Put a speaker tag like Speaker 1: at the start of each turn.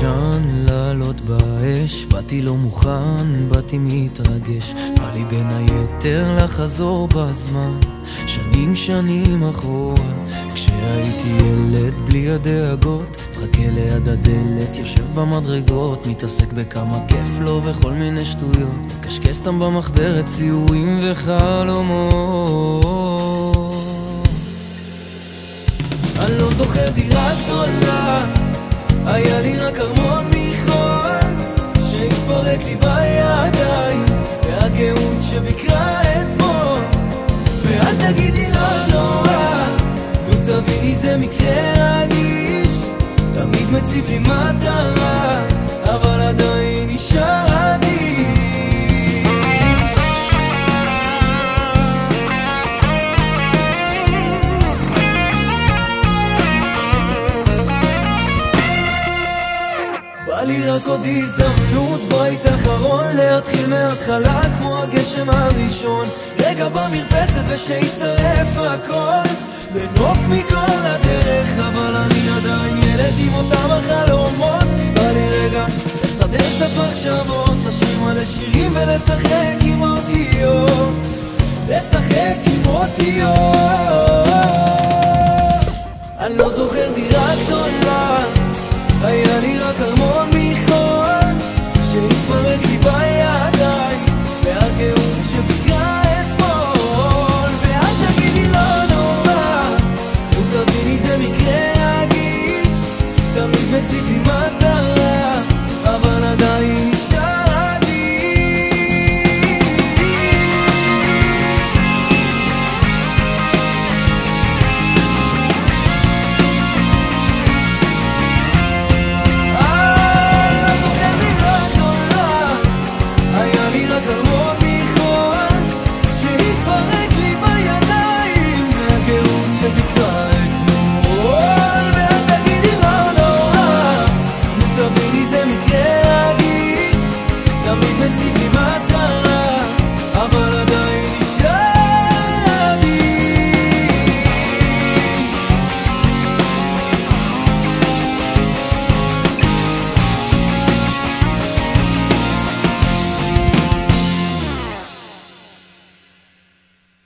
Speaker 1: ישן לעלות באש, באתי לא מוכן, באתי מתרגש, בא לי בין היתר לחזור בזמן, שנים שנים אחורה, כשהייתי ילד בלי הדאגות, מחכה ליד הדלת, יושב במדרגות, מתעסק בכמה כיף לו וכל מיני שטויות, קשקש סתם במחברת ציורים וחלומות. אני לא זוכר דירה היה לי רק ארמון מחול שהתפרק לי בידיים והגאות שביקרה אתמול. ואל תגידי לא נורא נו תביני זה מקרה רגיש תמיד מציב לי מטרה עוד הזדמנות, בית אחרון להתחיל מההתחלה כמו הגשם הראשון. רגע במרפסת ושיישרף הכל. ליהנות מכל הדרך אבל אני עדיין ילד עם אותם החלומות. בא לי רגע לסדר קצת מחשבות לשיר מלא שירים ולשחק עם אותיות. לשחק עם אותיות. אני לא זוכר דירה גדולה. מטרה, אבל עדיין